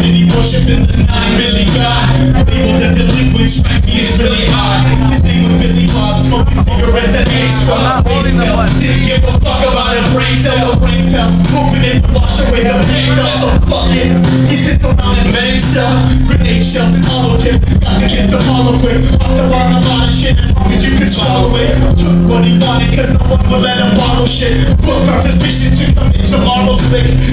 pity, worshiping the nine-billy God. Label the delinquent, track me is really hard. His name was Billy Bob, smoking cigarettes at age 12. Waist fell, didn't give a fuck about a brain cell, the brain fell. Hoping it would wash away the pain felt so fuck it. He sits around and bang himself, grenade shells and hollow tips. Got the kids to follow quick, up on a lot of shit as long as you can swallow it. Took what he wanted, cause no one will let him borrow shit. Booked our suspicion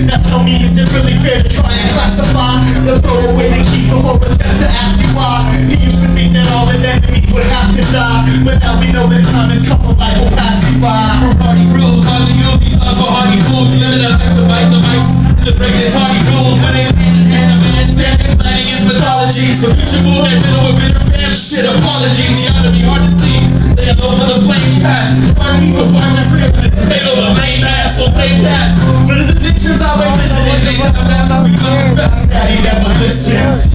Now tell me, is it really fair to try and classify? They'll throw away the keys before attempt to ask you why. He used to think that all his enemies would have to die. But now we know that time come, a life will pass you by. From party rules, hardly these odds for hardy fools. Living a life to bite the mic, to break this hardy the pass. Pardon me for partner free, but it's fatal to lame ass, so take that. But his addictions always listen, and they time best, we must confess. That he never listens.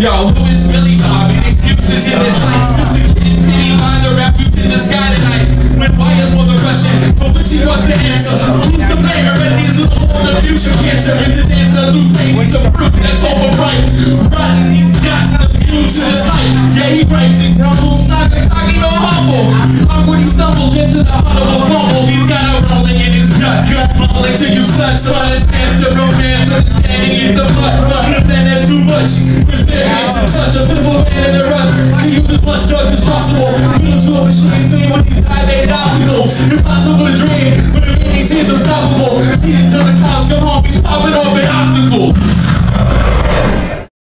Yo, who is really? And excuses in this life. Just a kid pity, mind the refuge in the sky tonight. When why is more the question, but which he wants to answer. Who's to blame? Of the world, the future cancer. Is it answer through pain? He's a fruit that's overripe. Yeah, he breaks and grumbles, not the cocky nor humble. Awkward, he stumbles into the heart of a fumble. He's got a rolling in his gut. Mumbling to you sluts, so understands the romance. Understanding is a butt. But then there's too much. Is to touch a pitiful man in a rush. To use as much drugs as possible.